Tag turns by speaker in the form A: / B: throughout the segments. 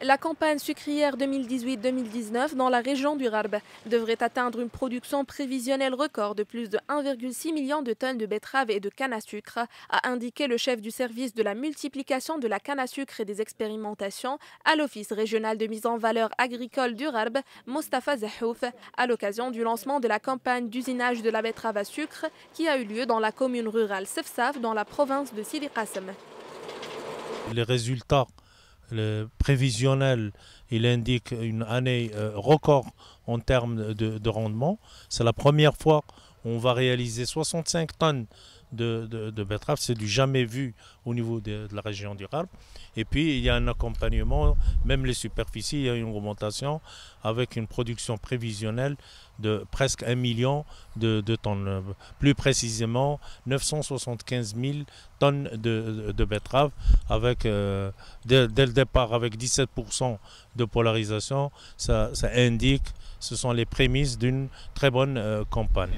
A: La campagne sucrière 2018-2019 dans la région du Rarb devrait atteindre une production prévisionnelle record de plus de 1,6 million de tonnes de betteraves et de canne à sucre, a indiqué le chef du service de la multiplication de la canne à sucre et des expérimentations à l'Office régional de mise en valeur agricole du Rarb, Mostafa Zahouf, à l'occasion du lancement de la campagne d'usinage de la betterave à sucre qui a eu lieu dans la commune rurale Sefsaf dans la province de Sidi Qassem.
B: Les résultats le prévisionnel, il indique une année euh, record en termes de, rendement. C'est la première fois on va réaliser 65 tonnes de, de, betteraves. C'est du jamais vu au niveau de, la région du Rarb. Et puis, il y a un accompagnement, même les superficies, il y a une augmentation avec une production prévisionnelle de presque 1 million de, tonnes. Plus précisément, 975 000 tonnes de, betteraves avec, euh, dès, le départ avec 17% de polarisation. Ça, indique, ce sont les prémices d'une très bonne euh, campagne.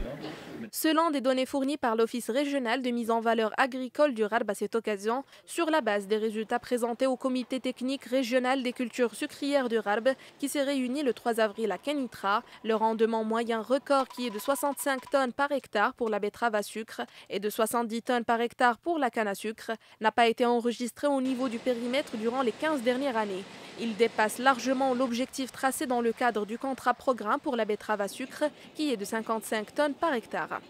A: Selon des données fournies par l'Office régional de mise en valeur agricole du RARB à cette occasion, sur la base des résultats présentés au comité technique régional des cultures sucrières du RARB qui s'est réuni le 3 avril à Kenitra, le rendement moyen record qui est de 65 tonnes par hectare pour la betterave à sucre et de 70 tonnes par hectare pour la canne à sucre n'a pas été enregistré au niveau du périmètre durant les 15 dernières années. Il dépasse largement l'objectif tracé dans le cadre du contrat programme pour la betterave à sucre qui est de 55 tonnes par hectare.